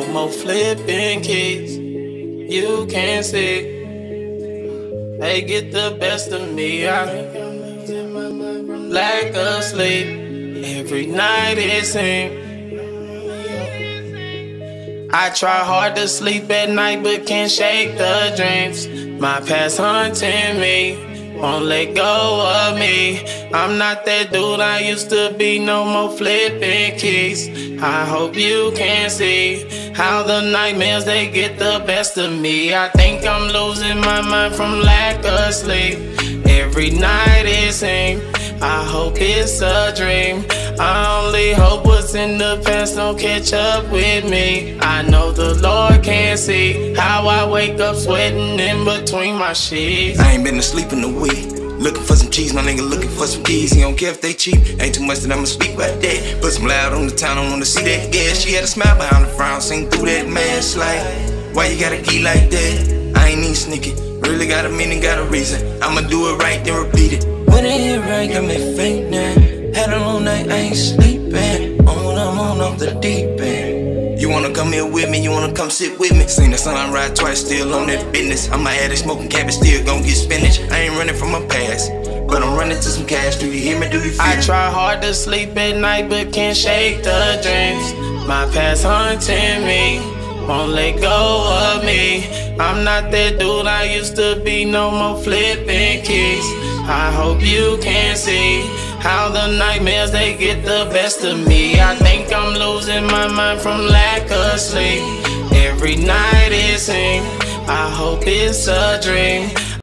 No more flipping keys. You can't see. They get the best of me. I lack of sleep. Every night it seems. I try hard to sleep at night, but can't shake the dreams. My past haunting me won't let go of me. I'm not that dude I used to be, no more flipping keys. I hope you can see how the nightmares they get the best of me. I think I'm losing my mind from lack of sleep. Every night it seems. I hope it's a dream. I only hope what's in the past don't catch up with me. I know the Lord can't see how I wake up sweating in between my sheets. I ain't been asleep in a week. Looking for some cheese, my nigga looking for some keys. He don't care if they cheap. Ain't too much that I'ma speak about that. Put some loud on the town, I wanna see that gas. She had a smile behind the frown, sing through that mask like, why you gotta key like that? I ain't even sneaky. Really got a meaning, got a reason. I'ma do it right, then repeat it. When it hit right, got me faint now. Had a long night, I ain't sleeping. Here with me, you wanna come sit with me. Seen the sun ride twice, still on that business. I'm a addict, smoking cabbage, still gon' get spinach. I ain't running from my past, but I'm running to some cash. Do you hear me? Do you feel I try hard to sleep at night, but can't shake the dreams. My past haunting me, won't let go of me. I'm not that dude I used to be, no more flipping keys. I hope you can see how the nightmares they get the best of me. I think I'm losing my mind from lack of sleep. Every night it seems. I hope it's a dream.